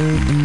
Thank